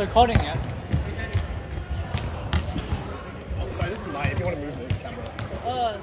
recording it. Oh, sorry, this is mine. If you want to move the camera. Uh,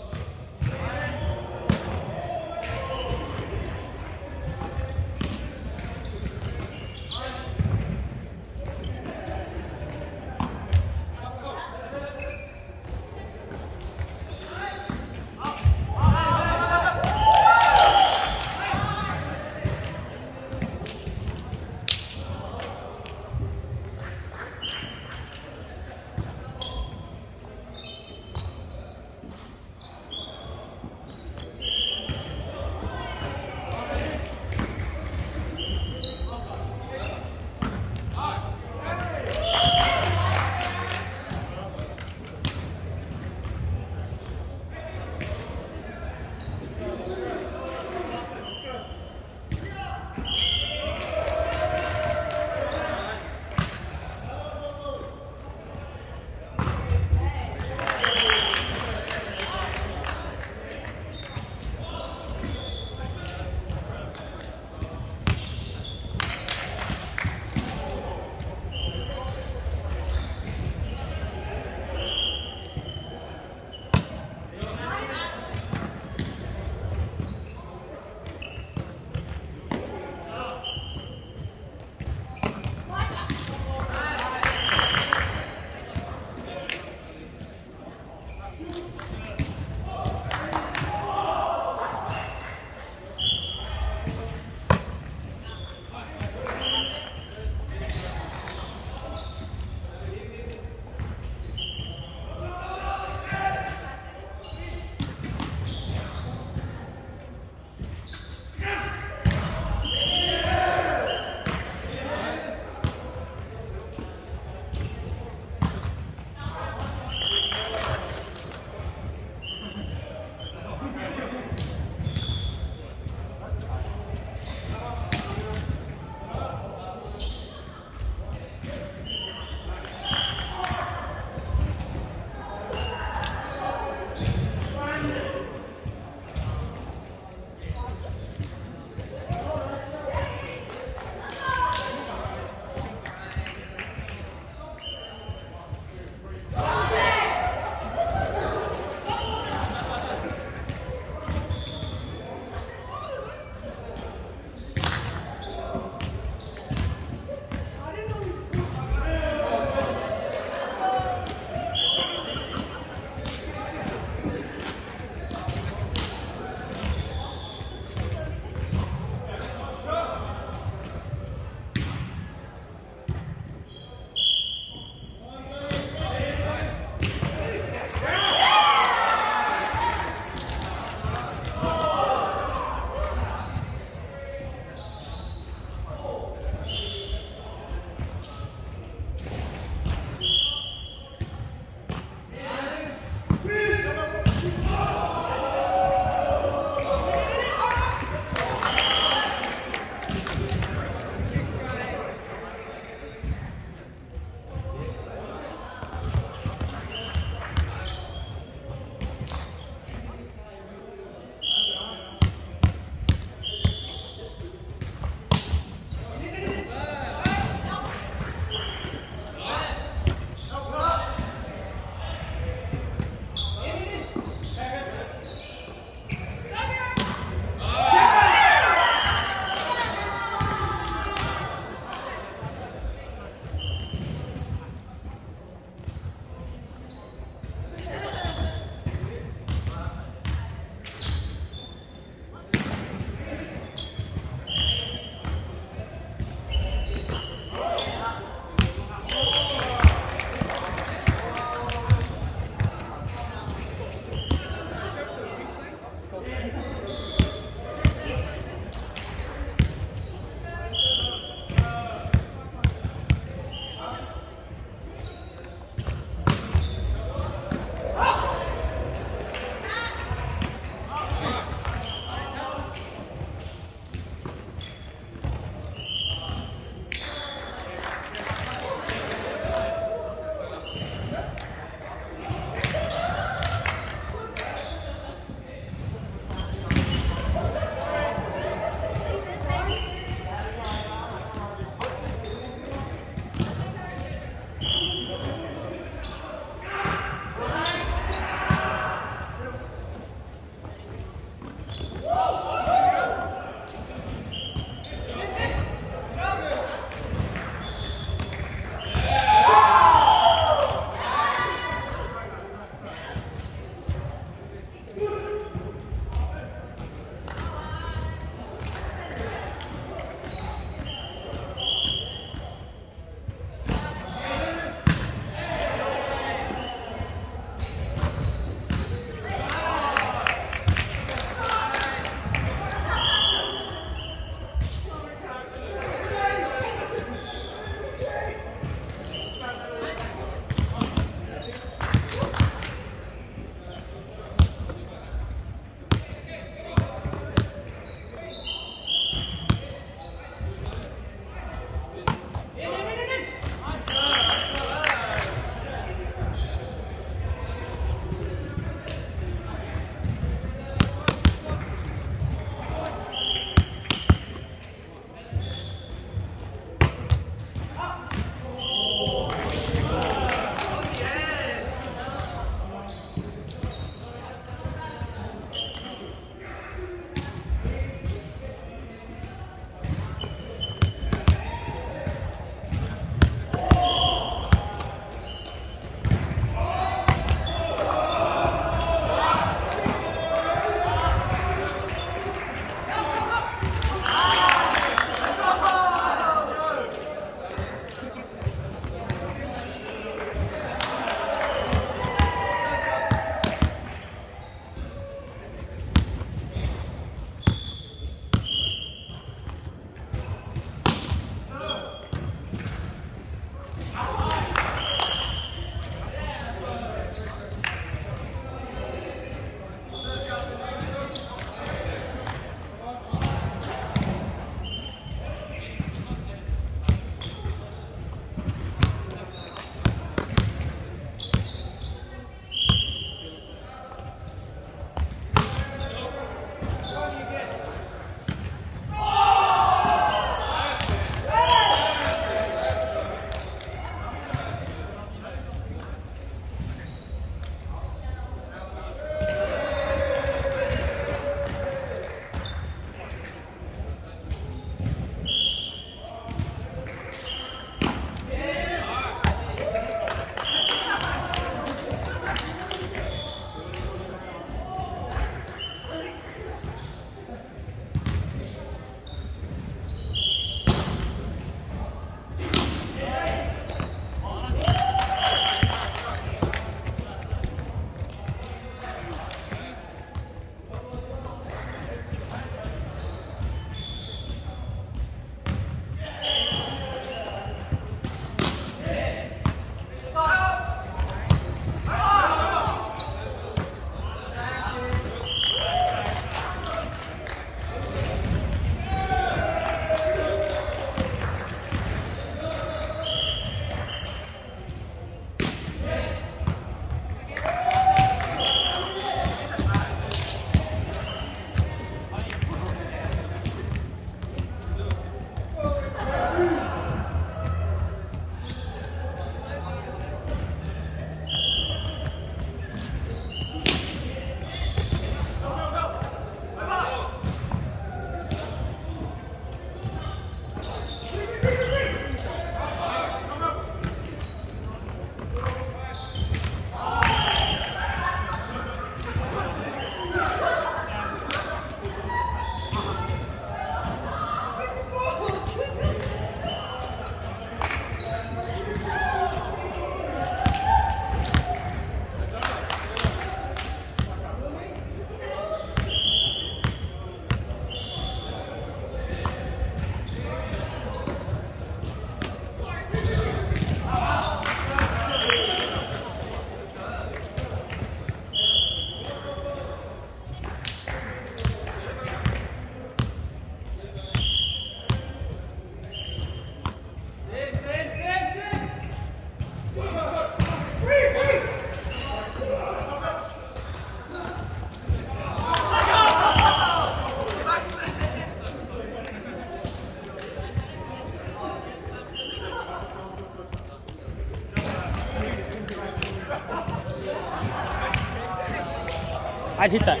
I'd hit that.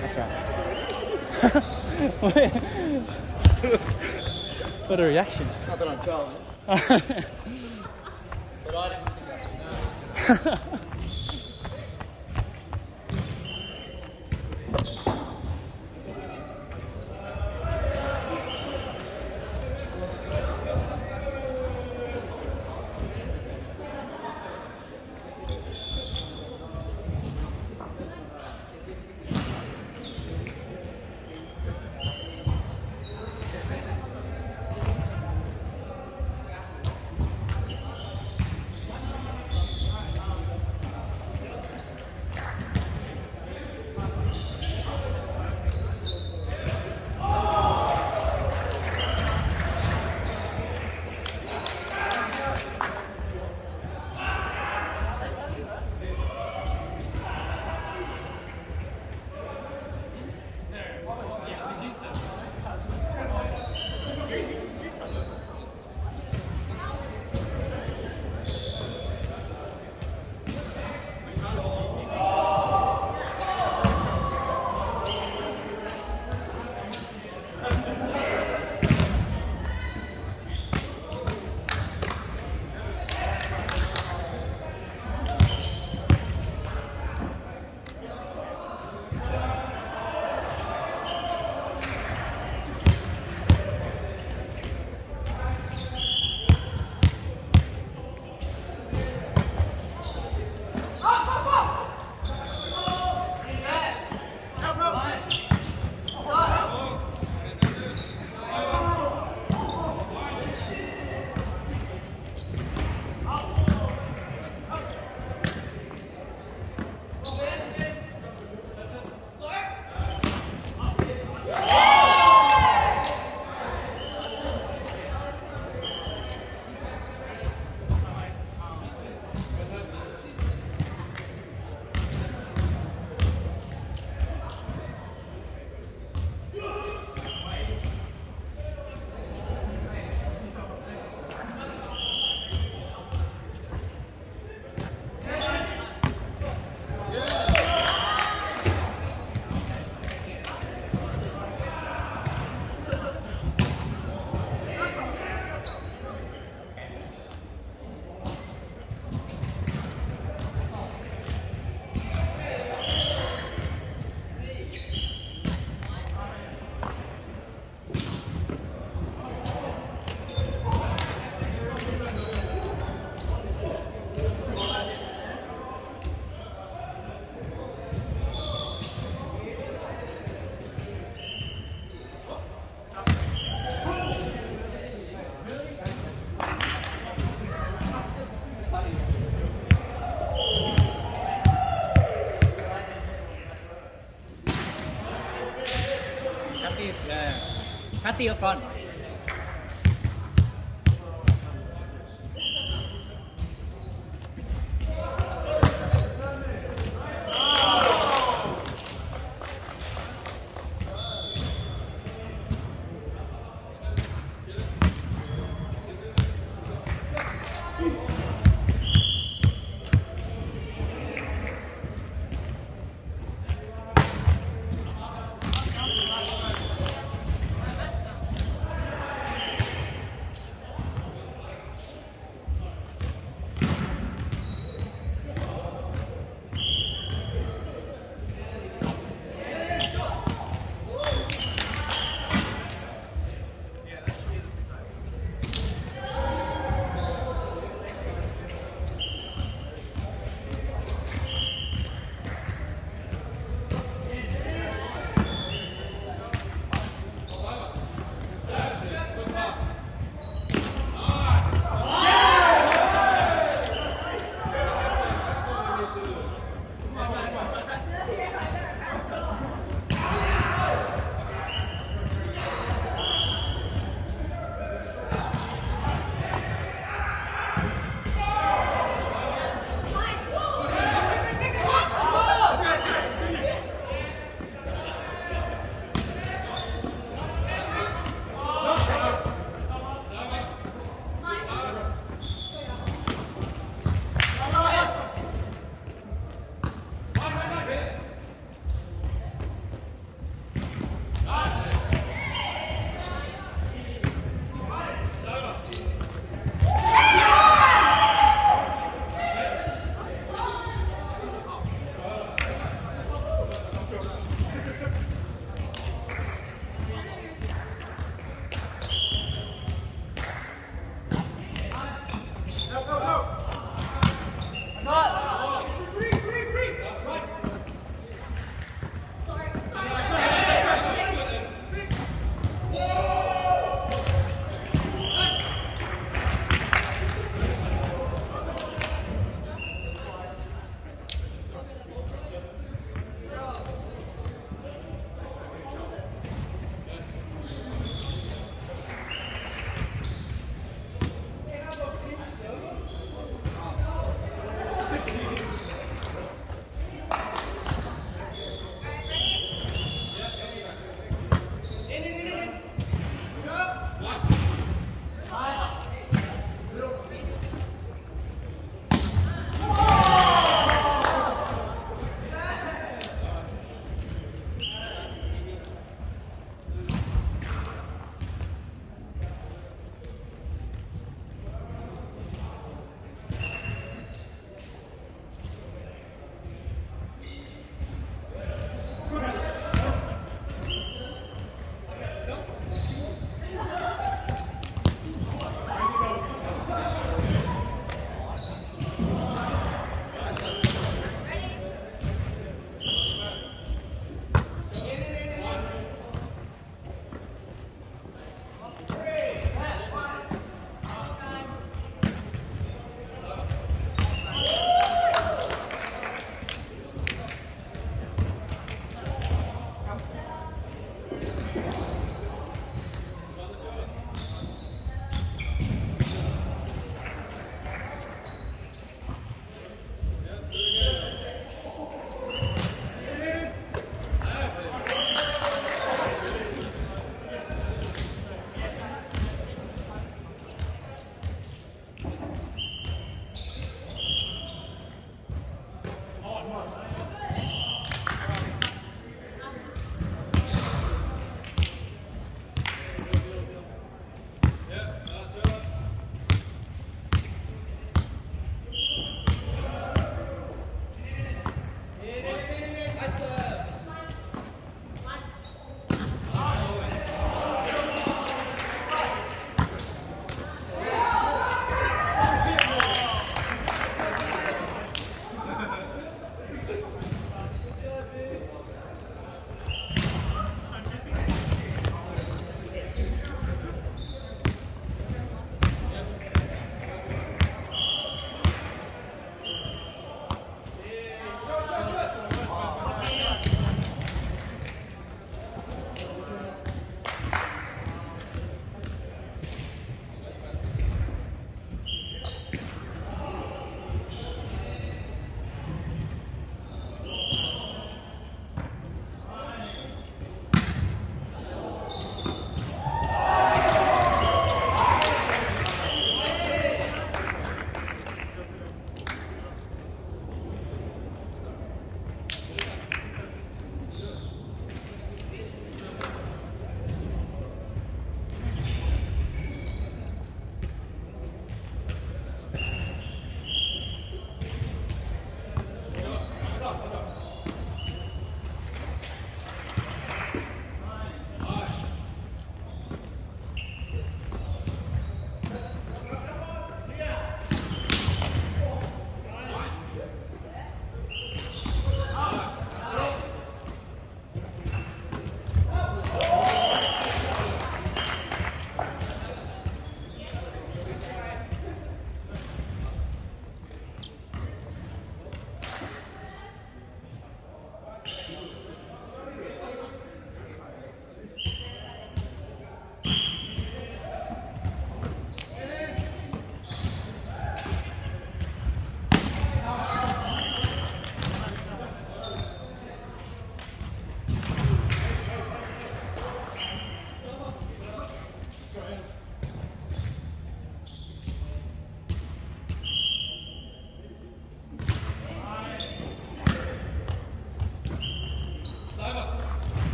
That's right. What a reaction. Not that I'm challenged. Cathy up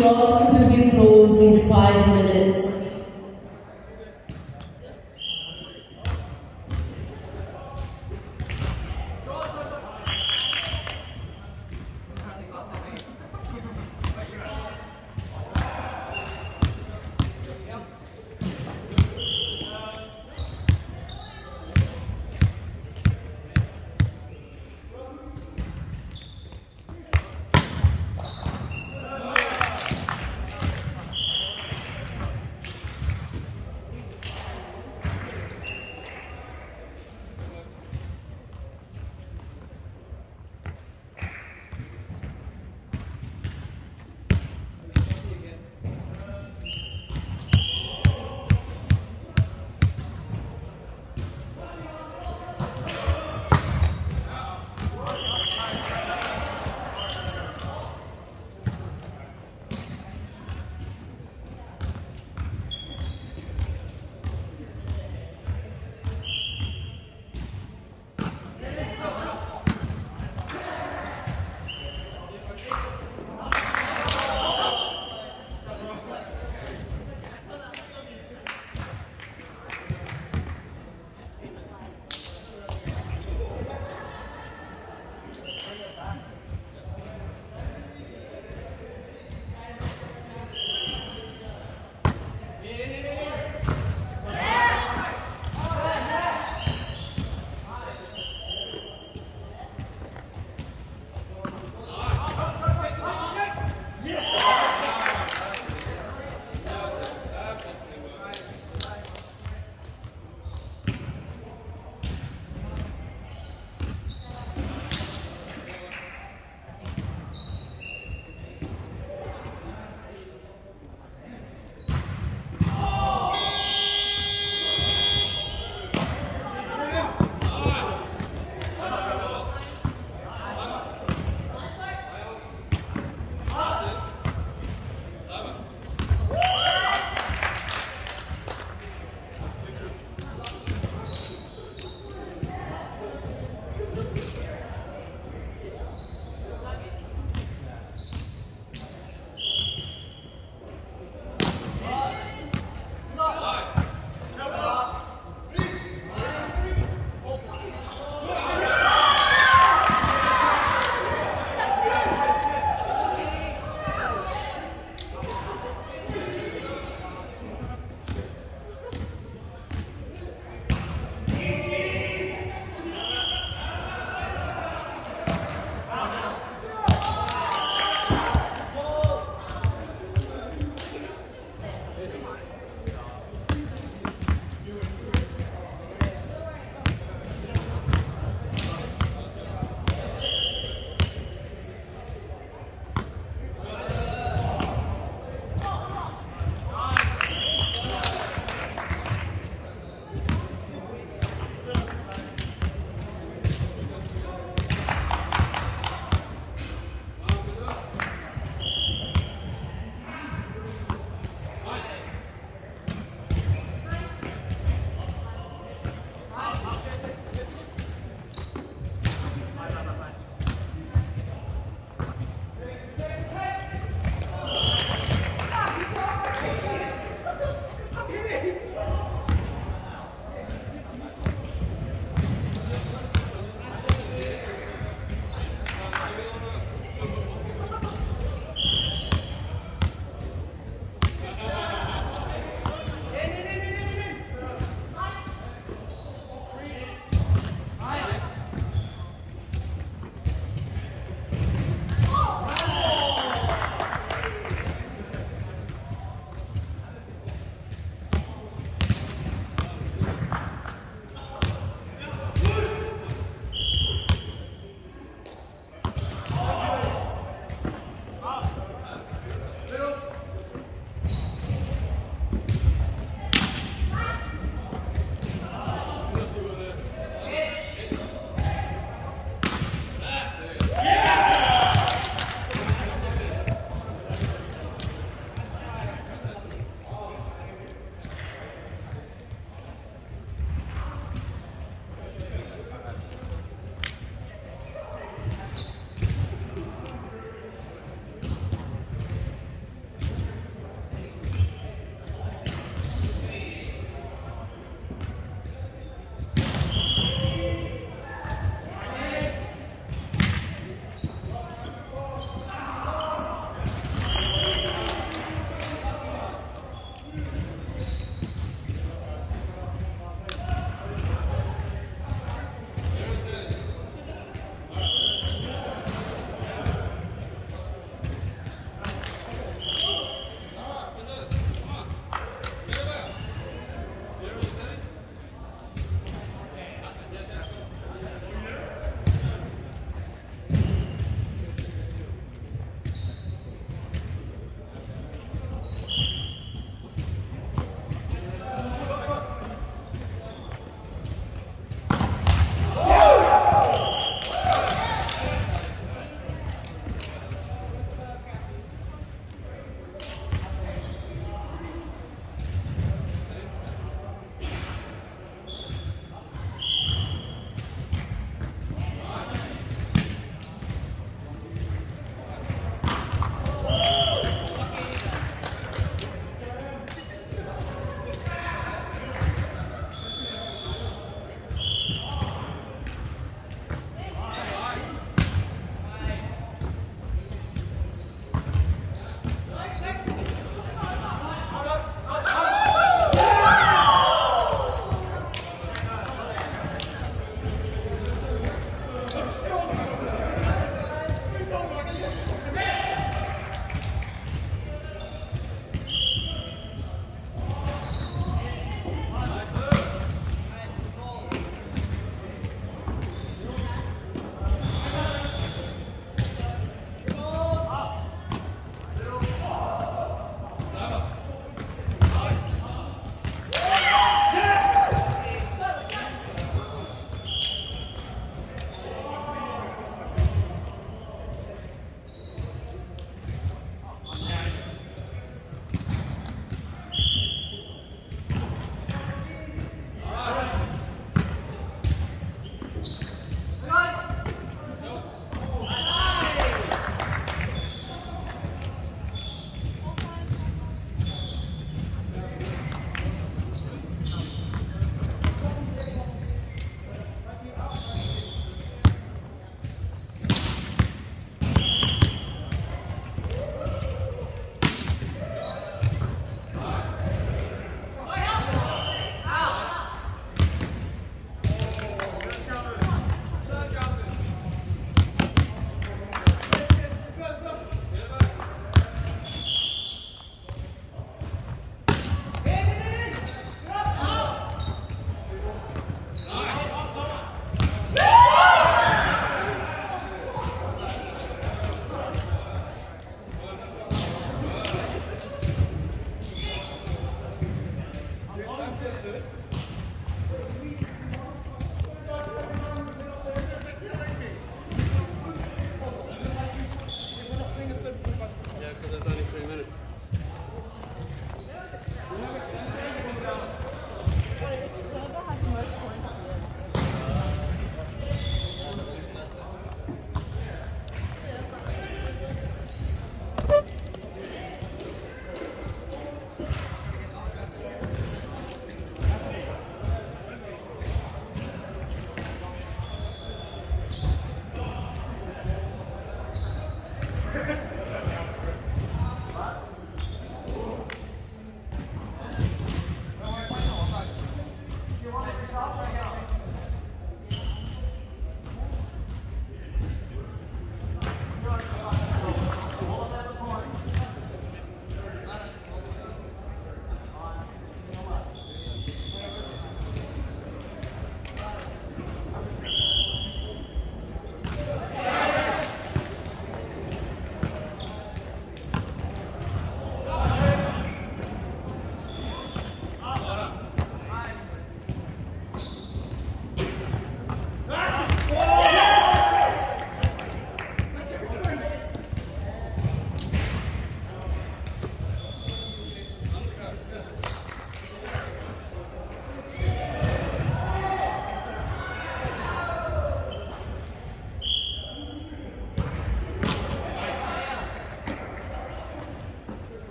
quiosque do Windows, enfim.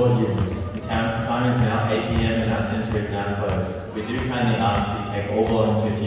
Users. The time, is now 8 pm and our centre is now closed. We do kindly ask that you take all with